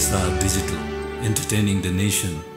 SR Digital, entertaining the nation.